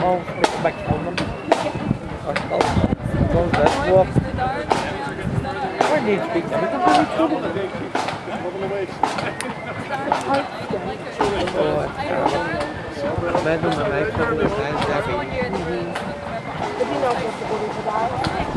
Well, it's back on hem. Close that door. I need niet speak to them. Wij doen mijn werk, dat doen wij zelf. Ik ben ook op de boel gedaan.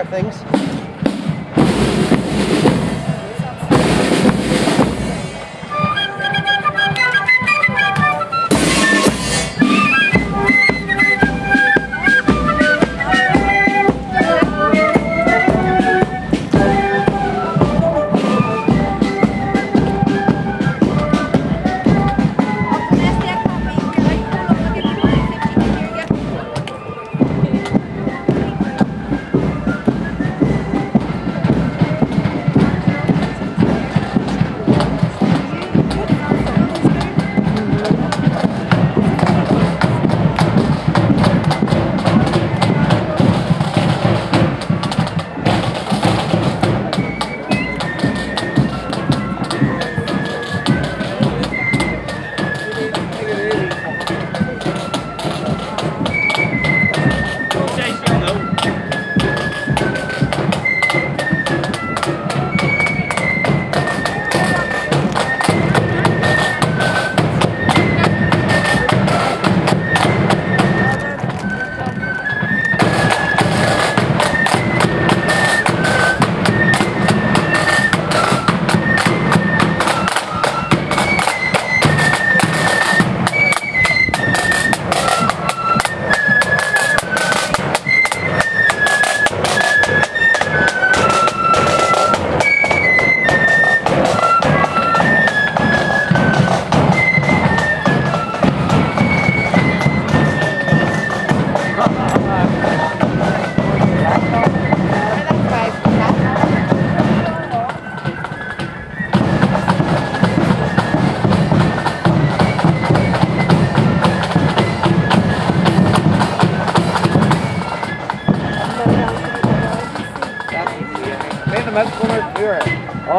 other things.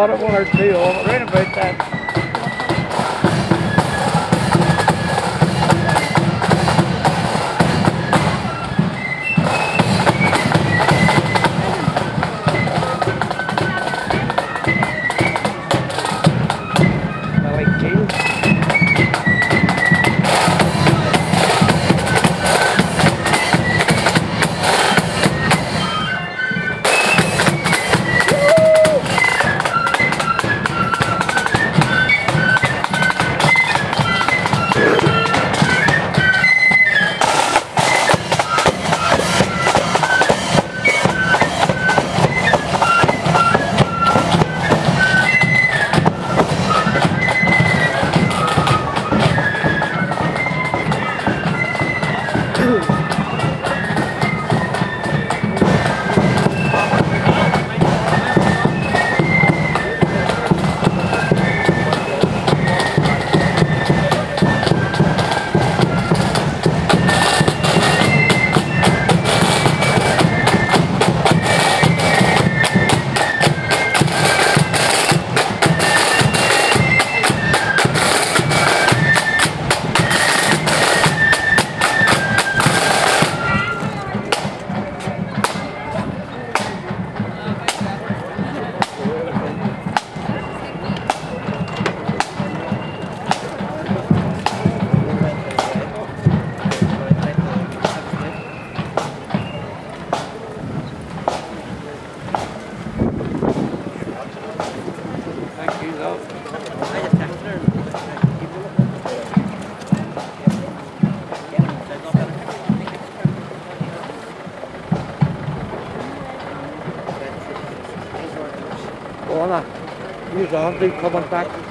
lot of our tail Hunting coming back.